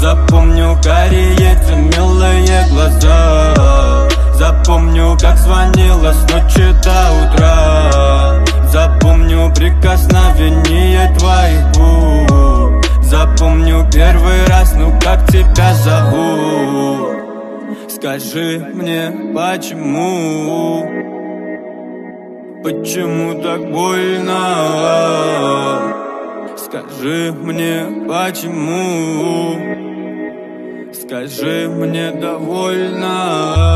Запомню карие милые глаза. Запомню, как звонила с ночи до утра. Запомню прикосновение твоих губ. Запомню первый раз, ну как тебя зовут? Скажи мне, почему? Почему так больно? Скажи мне, почему Скажи мне довольно